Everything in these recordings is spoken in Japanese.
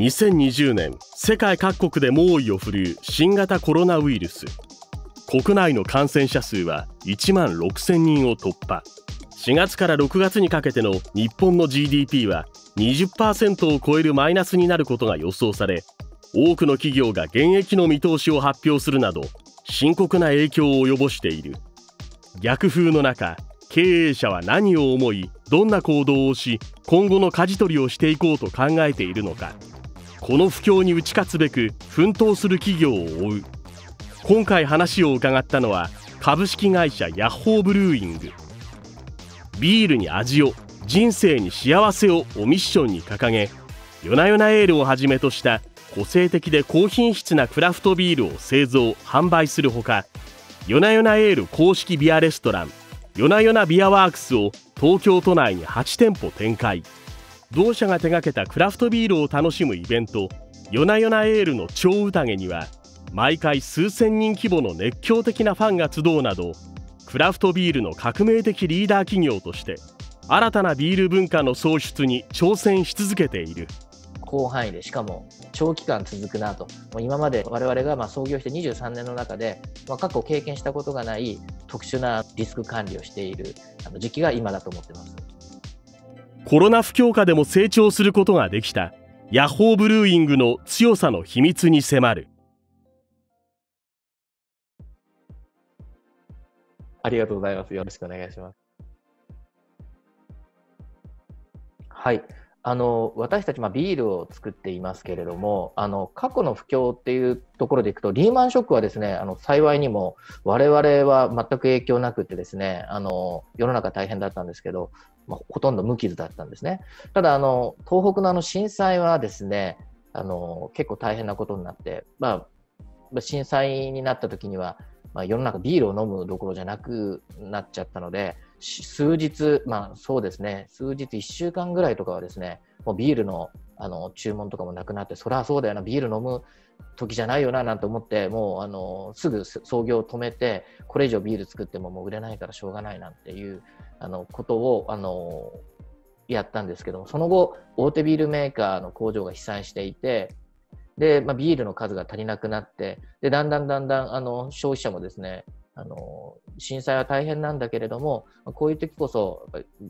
2020年世界各国で猛威を振るう新型コロナウイルス。国内の感染者数は1万6000人を突破。4月から6月にかけての日本の GDP は20%を超えるマイナスになることが予想され多くの企業が減益の見通しを発表するなど深刻な影響を及ぼしている。逆風の中経営者は何を思いどんな行動をし今後の舵取りをしていこうと考えているのか。この不況に打ち勝つべく奮闘する企業を追う。今回話を伺ったのは株式会社ヤッホーブルーイング。ビールに味を人生に幸せををミッションに掲げ夜な夜なエールをはじめとした個性的で高品質なクラフトビールを製造販売するほか夜な夜なエール公式ビアレストラン夜な夜なビアワークスを東京都内に8店舗展開。同社が手掛けたクラフトビールを楽しむイベント夜な夜なエールの超宴には毎回数千人規模の熱狂的なファンが集うなどクラフトビールの革命的リーダー企業として新たなビール文化の創出に挑戦し続けている。広範囲でしかも長期間続くなと。今まで我々がま創業して23年の中で、ま過去経験したことがない特殊なリスク管理をしている時期が今だと思ってます。コロナ不況下でも成長することができたヤホーブルーイングの強さの秘密に迫るありがとうございます。よろしくお願いします。はい。あの私たち、まあ、ビールを作っていますけれどもあの過去の不況っていうところでいくとリーマンショックはですねあの幸いにも我々は全く影響なくてですねあの世の中大変だったんですけど、まあ、ほとんど無傷だったんですね。ただあの東北のあの震災はですねあの結構大変なことになって、まあ、震災になった時にはまあ、世の中ビールを飲むどころじゃなくなっちゃったので、数日、まあそうですね、数日、1週間ぐらいとかはですね、もうビールのあの注文とかもなくなって、そりゃそうだよな、ビール飲む時じゃないよななんて思って、もうあのすぐ創業を止めて、これ以上ビール作ってももう売れないからしょうがないなんていうあのことをあのやったんですけども、その後、大手ビールメーカーの工場が被災していて、で、まあ、ビールの数が足りなくなって、で、だんだんだんだん、あの、消費者もですね、あの、震災は大変なんだけれども、こういう時こそ、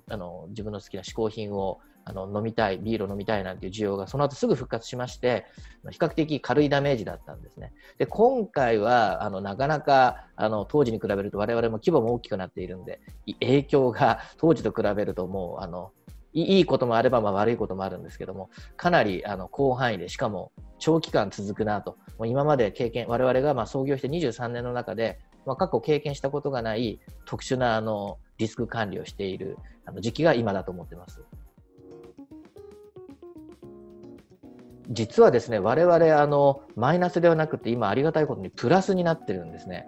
あの、自分の好きな嗜好品をあの飲みたい、ビールを飲みたいなんていう需要がその後すぐ復活しまして、比較的軽いダメージだったんですね。で、今回は、あの、なかなか、あの、当時に比べると我々も規模も大きくなっているんで、影響が当時と比べるともう、あの、いいこともあれば、まあ、悪いこともあるんですけども、かなりあの広範囲で、しかも長期間続くなと、もう今まで経験、我々がまあ創業して23年の中で、まあ、過去経験したことがない特殊なあのリスク管理をしているあの時期が今だと思ってます。実はですね、我々あのマイナスではなくて今ありがたいことにプラスになってるんですね。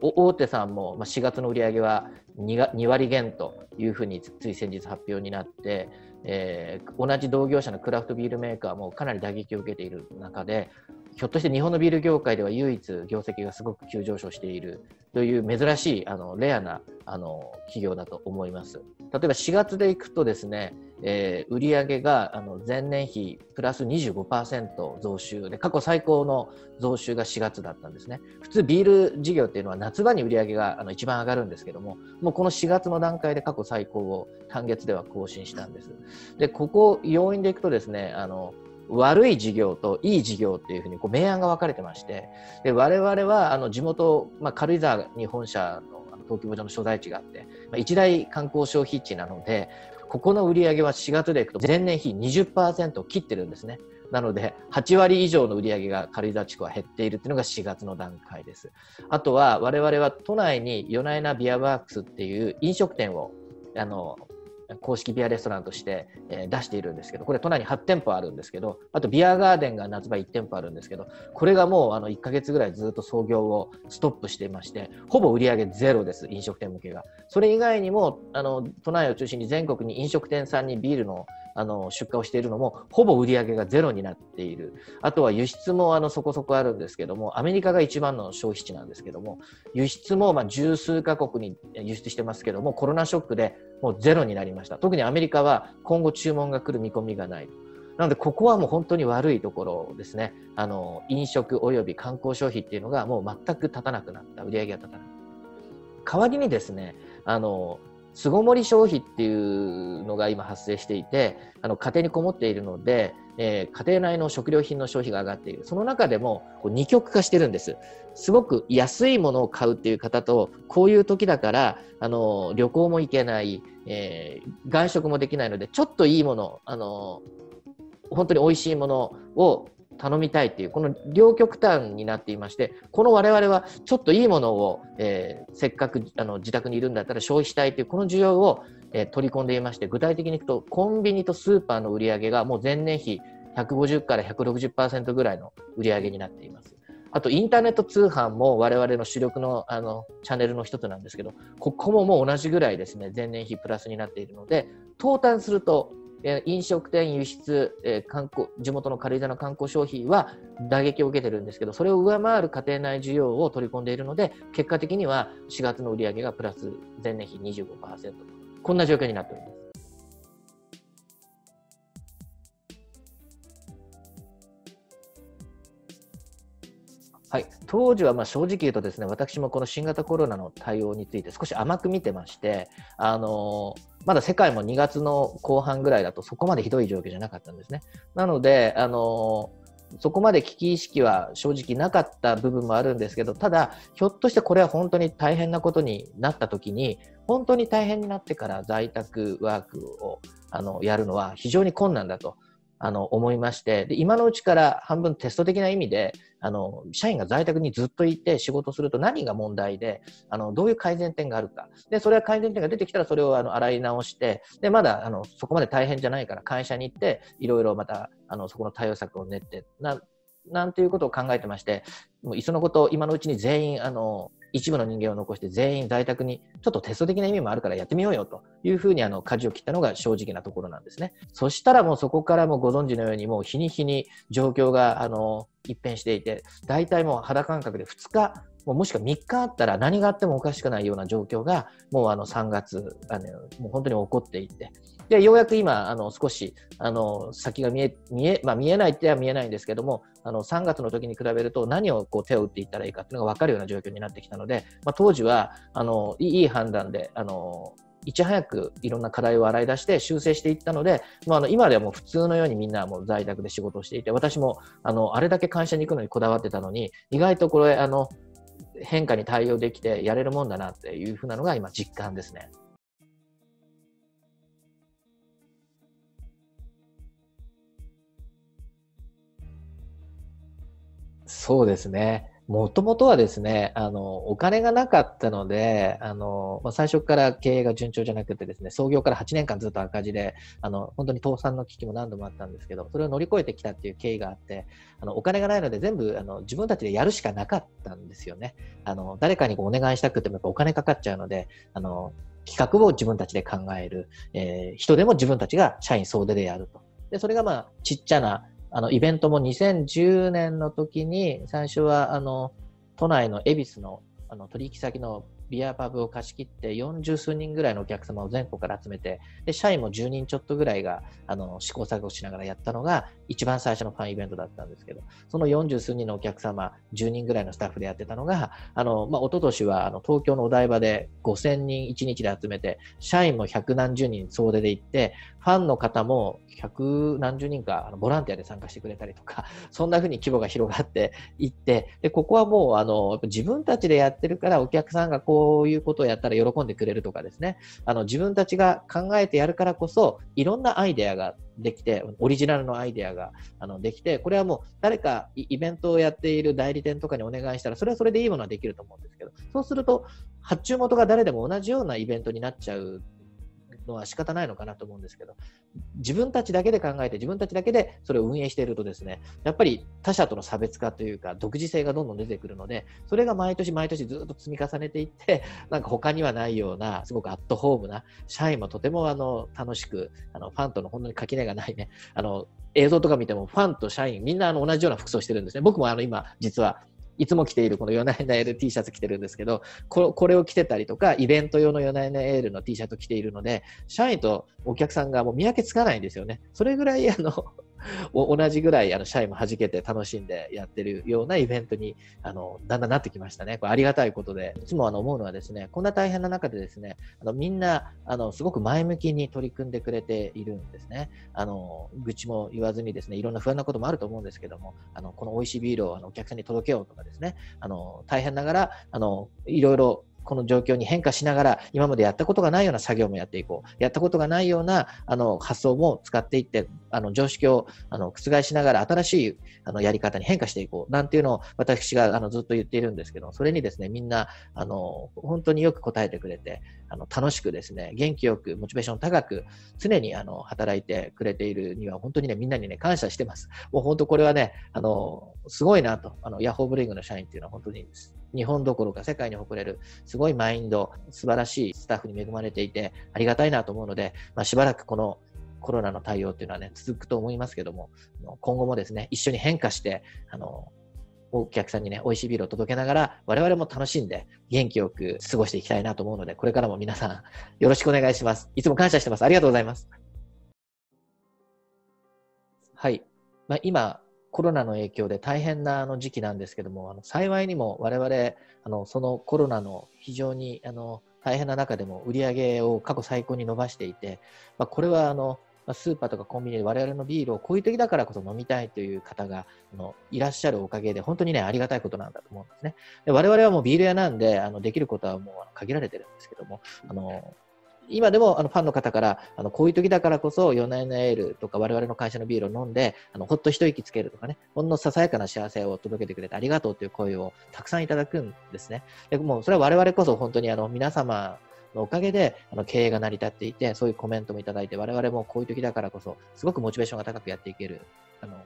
大手さんも4月の売り上げは 2, 2割減というふうについ先日発表になって、えー、同じ同業者のクラフトビールメーカーもかなり打撃を受けている中でひょっとして日本のビール業界では唯一業績がすごく急上昇しているという珍しいあのレアなあの企業だと思います。例えば4月でいくとですね、えー、売上があの前年比プラス25%増収で過去最高の増収が4月だったんですね。普通ビール事業っていうのは夏場に売上があの一番上がるんですけども、もうこの4月の段階で過去最高を単月では更新したんです。で、ここ要因でいくとですね、あの悪い事業といい事業っていうふうにこう明暗が分かれてましてで我々はあの地元、まあ、軽井沢に本社の東京場の所在地があって、まあ、一大観光消費地なのでここの売り上げは4月でいくと前年比20%を切ってるんですね。なので、8割以上の売り上げが軽井沢地区は減っているというのが4月の段階です。あとは、我々は都内に夜な夜なビアワークスっていう飲食店をあの公式ビアレストランとして、え出しているんですけど、これ都内に8店舗あるんですけど、あとビアガーデンが夏場1店舗あるんですけど、これがもうあの1ヶ月ぐらいずっと創業をストップしていまして、ほぼ売り上げゼロです、飲食店向けが。それ以外にも、あの都内を中心に全国に飲食店さんにビールのあの出荷をしているのもほぼ売り上げがゼロになっているあとは輸出もあのそこそこあるんですけどもアメリカが一番の消費地なんですけども輸出もまあ十数カ国に輸出してますけどもコロナショックでもうゼロになりました特にアメリカは今後注文が来る見込みがないなので、ここはもう本当に悪いところですね。あの、飲食及び観光消費っていうのがもう全く立たなくなった。売り上げが立たない。代わりにですね、あの、巣ごもり消費っていうのが今発生していて、あの家庭にこもっているので、えー、家庭内の食料品の消費が上がっている。その中でもこう二極化してるんです。すごく安いものを買うっていう方と、こういう時だから、あの、旅行も行けない、えー、外食もできないので、ちょっといいもの、あの、本当に美味しいものを頼みたいっていう、この両極端になっていまして、この我々はちょっといいものを、えー、せっかくあの自宅にいるんだったら消費したいという、この需要を、えー、取り込んでいまして、具体的にいくと、コンビニとスーパーの売り上げがもう前年比150から160%ぐらいの売り上げになっています。あと、インターネット通販も我々の主力のあのチャンネルの一つなんですけど、ここももう同じぐらいですね、前年比プラスになっているので、トータルするとえ飲食店輸出、え観光地元の軽井沢の観光消費は打撃を受けてるんですけどそれを上回る家庭内需要を取り込んでいるので結果的には4月の売り上げがプラス前年比25%こんな状況になっております。はい、当時はま正直言うとですね私もこの新型コロナの対応について少し甘く見てましてあのまだ世界も2月の後半ぐらいだとそこまでひどい状況じゃなかったんですね。なので、あのそこまで危機意識は正直なかった部分もあるんですけど、ただ、ひょっとしてこれは本当に大変なことになった時に、本当に大変になってから在宅ワークをあのやるのは非常に困難だと。あの思いましてで今のうちから半分テスト的な意味であの社員が在宅にずっといて仕事すると何が問題であのどういう改善点があるか。でそれは改善点が出てきたらそれをあの洗い直してでまだあのそこまで大変じゃないから会社に行っていろいろまたあのそこの対応策を練ってななんていうことを考えてましてもういっそのこと今のうちに全員あの一部の人間を残して全員在宅にちょっとテスト的な意味もあるからやってみようよというふうにあの舵を切ったのが正直なところなんですね。そしたらもうそこからもご存知のようにもう日に日に状況があの一変していて大体もう肌感覚で2日もしくは3日あったら何があってもおかしくないような状況がもうあの3月あのもう本当に起こっていてで、ようやく今、あの、少し、あの、先が見え、見え、まあ、見えないっては見えないんですけども、あの、3月の時に比べると何をこう手を打っていったらいいかっていうのが分かるような状況になってきたので、まあ、当時は、あの、いい判断で、あの、いち早くいろんな課題を洗い出して修正していったので、まあ、あの今ではもう普通のようにみんなもう在宅で仕事をしていて私もあのあれだけ会社に行くのにこだわってたのに意外とこれあの変化に対応できてやれるもんだなっていうふうなのが今実感ですね。そうですね。もともとはですね、あの、お金がなかったので、あの、まあ、最初から経営が順調じゃなくてですね、創業から8年間ずっと赤字で、あの、本当に倒産の危機も何度もあったんですけど、それを乗り越えてきたっていう経緯があって、あの、お金がないので全部、あの、自分たちでやるしかなかったんですよね。あの、誰かにお願いしたくてもやっぱお金かかっちゃうので、あの、企画を自分たちで考える、えー、人でも自分たちが社員総出でやると。で、それがまあ、ちっちゃなあのイベントも2010年の時に最初はあの都内の恵比寿のあの取引先のビアパブを貸し切って40数人ぐらいのお客様を全国から集めてで社員も10人ちょっとぐらいがあの試行錯誤しながらやったのが一番最初のファンイベントだったんですけどその40数人のお客様10人ぐらいのスタッフでやってたのがあの、まあ、一昨年はあの東京のお台場で5000人1日で集めて社員も百何十人総出で行ってファンの方も百何十人かあのボランティアで参加してくれたりとか、そんな風に規模が広がっていって、で、ここはもう、あの、自分たちでやってるから、お客さんがこうういうことをやったら喜んでくれるとかですね、あの、自分たちが考えてやるからこそ、いろんなアイデアができて、オリジナルのアイデアがあのできて、これはもう誰かイベントをやっている代理店とかにお願いしたら、それはそれでいいものはできると思うんですけど、そうすると、発注元が誰でも同じようなイベントになっちゃうのは仕方ないのかなと思うんですけど、自分たちだけで考えて、自分たちだけでそれを運営しているとですね、やっぱり他者との差別化というか、独自性がどんどん出てくるので、それが毎年毎年ずっと積み重ねていって、なんか他にはないような、すごくアットホームな、社員もとてもあの楽しく、あのファンとの本当に垣根がないね、あの映像とか見てもファンと社員みんなあの同じような服装してるんですね。僕もあの今実はいつも着ているこのヨナエナエル T シャツ着てるんですけどこ、これを着てたりとか、イベント用のヨナエナエルの T シャツ着ているので、社員とお客さんがもう見分けつかないんですよね。それぐらい、あの、同じぐらいあの社員も弾けて楽しんでやってるようなイベントにあのだんだんなってきましたね。これありがたいことで、いつもあの思うのはですね、こんな大変な中でですね、あのみんなあのすごく前向きに取り組んでくれているんですね。あの愚痴も言わずにですね、いろんな不安なこともあると思うんですけども、あのこの美味しいビールをあのお客さんに届けようとかですね、あの大変ながらあのいろいろこの状況に変化しながら、今までやったことがないような作業もやっていこう。やったことがないようなあの発想も使っていって、あの常識をあの覆しながら新しいあのやり方に変化していこう。なんていうのを私があのずっと言っているんですけど、それにですね、みんなあの本当によく答えてくれて、あの楽しくですね、元気よく、モチベーション高く、常にあの働いてくれているには、本当にね、みんなにね、感謝してます。もう本当これはね、あの、すごいなと、あの、ヤホーブリングの社員っていうのは本当に日本どころか世界に誇れるすごいマインド、素晴らしいスタッフに恵まれていてありがたいなと思うので、まあ、しばらくこのコロナの対応っていうのはね、続くと思いますけども、今後もですね、一緒に変化して、あの、お客さんにね、美味しいビールを届けながら、我々も楽しんで元気よく過ごしていきたいなと思うので、これからも皆さんよろしくお願いします。いつも感謝してます。ありがとうございます。はい。まあ、今、コロナの影響で大変なあの時期なんですけども、あの幸いにも我々、あのそのコロナの非常にあの大変な中でも売り上げを過去最高に伸ばしていて、まあ、これはあのスーパーとかコンビニで我々のビールをこういう時だからこそ飲みたいという方があのいらっしゃるおかげで、本当にね、ありがたいことなんだと思うんですね。で我々はもうビール屋なんで、あのできることはもう限られてるんですけども、あの今でもあのファンの方からあのこういう時だからこそ、ヨナヨナエールとか我々の会社のビールを飲んで、あのほっと一息つけるとかね、ほんのささやかな幸せを届けてくれてありがとうという声をたくさんいただくんですね。でもうそれは我々こそ本当にあの皆様のおかげであの経営が成り立っていて、そういうコメントもいただいて、我々もこういう時だからこそ、すごくモチベーションが高くやっていける。あの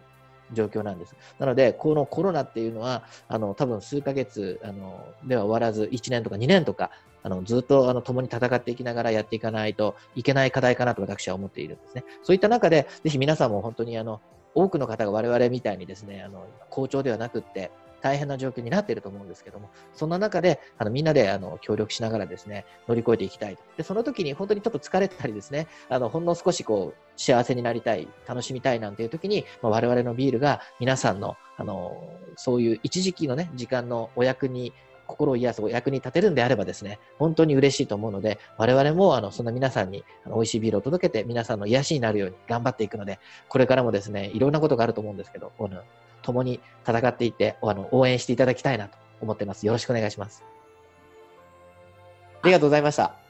状況なんです。なので、このコロナっていうのは、あの多分数ヶ月あのでは終わらず、1年とか2年とか、あのずっとあの共に戦っていきながらやっていかないといけない課題かなと私は思っているんですね。そういった中で、ぜひ皆さんも本当にあの多くの方が我々みたいにですね、あの好調ではなくって、大変な状況になっていると思うんですけども、そんな中で、あのみんなであの協力しながらですね、乗り越えていきたいと。で、その時に本当にちょっと疲れたりですね、あのほんの少しこう幸せになりたい、楽しみたいなんていう時に、まあ、我々のビールが皆さんの、あのそういう一時期のね、時間のお役に心を癒すお役に立てるんであればですね、本当に嬉しいと思うので、我々もあのそんな皆さんにあの美味しいビールを届けて、皆さんの癒しになるように頑張っていくので、これからもですね、いろんなことがあると思うんですけど、この共に戦っていってあの応援していただきたいなと思ってます。よろしくお願いします。ありがとうございました。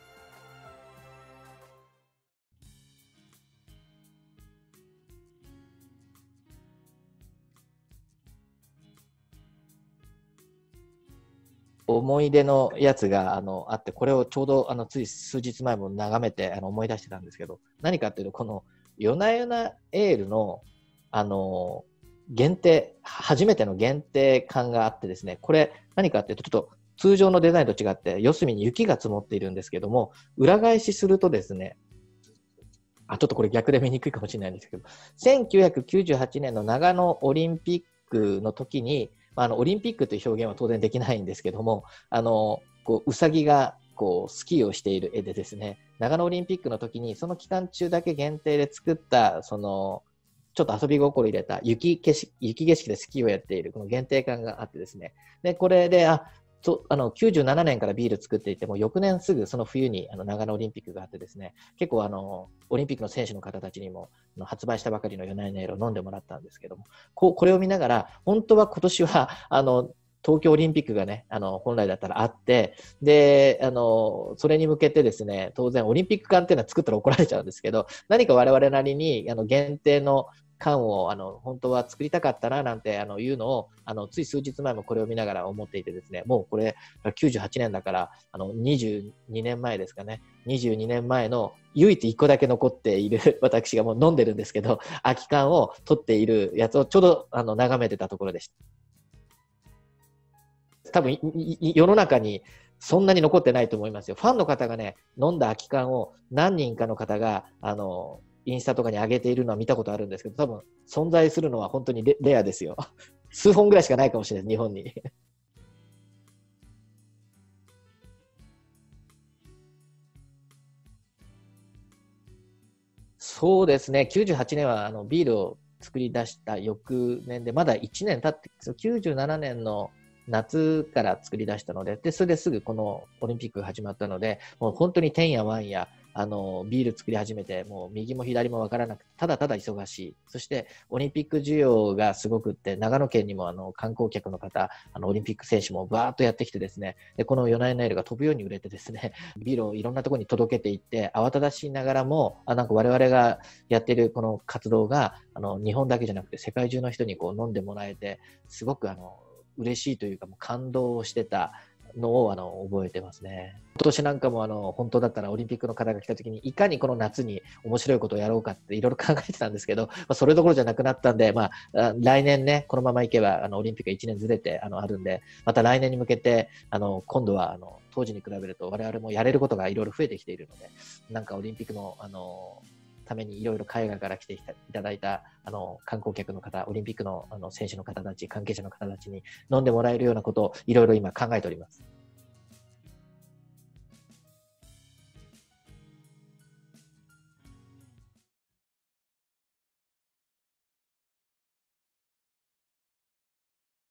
思い出のやつがあのあって、これをちょうどあのつい数日前も眺めてあの思い出してたんですけど、何かっていうと、この夜な夜なエールのあの限定、初めての限定感があってですね、これ何かっていうと、ちょっと通常のデザインと違って、四隅に雪が積もっているんですけども、裏返しするとですね、あ、ちょっとこれ逆で見にくいかもしれないんですけど、1998年の長野オリンピックの時に、あのオリンピックという表現は当然できないんですけども、あのこううさぎがこうスキーをしている絵でですね、長野オリンピックの時に、その期間中だけ限定で作った、そのちょっと遊び心入れた雪景色雪景色でスキーをやっているこの限定感があってですね、でこれであとあの97年からビール作っていても翌年すぐその冬にあの長野オリンピックがあってですね。結構あのオリンピックの選手の方たちにも発売したばかりのヨナイネイルを飲んでもらったんですけども。ここれを見ながら本当は今年はあの東京オリンピックがね、あの、本来だったらあって、で、あの、それに向けてですね、当然オリンピック館っていうのは作ったら怒られちゃうんですけど、何か我々なりに、あの、限定の館をあの本当は作りたかったななんてあのいうのをあのつい数日前もこれを見ながら思っていてですねもうこれ98年だからあの22年前ですかね22年前の唯一1個だけ残っている私がもう飲んでるんですけど空き缶を取っているやつをちょうどあの眺めてたところでした。多分世の中にそんなに残ってないと思いますよ。ファンの方がね、飲んだ空き缶を何人かの方が、あの、インスタとかに上げているのは見たことあるんですけど、多分存在するのは本当にレレアですよ。数本ぐらいしかないかもしれない、日本に。そうですね、98年はあのビールを作り出した翌年で、まだ1年経って、97年の夏から作り出したので、で、それですぐこのオリンピックが始まったので、もう本当にてんやわんや、あの、ビール作り始めて、もう右も左もわからなくて、ただただ忙しい。そして、オリンピック需要がすごくって、長野県にもあの、観光客の方、あの、オリンピック選手もバーッとやってきてですね、で、このヨナエナエルが飛ぶように売れてですね、ビールをいろんなところに届けていって、慌ただしいながらも、あ、なんか我々がやってるこの活動が、あの、日本だけじゃなくて世界中の人にこう飲んでもらえて、すごくあの、嬉しいというか、もう感動してたのをあの覚えてますね。今年なんかもあの本当だったらオリンピックの方が来た時にいかにこの夏に面白いことをやろうかっていろいろ考えてたんですけど、まあ、それどころじゃなくなったんで、まあ、来年ね、このままいけばあのオリンピックが1年ずれてあのあるんで、また来年に向けてあの今度はあの当時に比べると我々もやれることがいろいろ増えてきているので、なんかオリンピックのあのためにいろいろ海外から来ていただいたあの観光客の方、オリンピックのあの選手の方たち、関係者の方たちに飲んでもらえるようなことをいろいろ今考えております。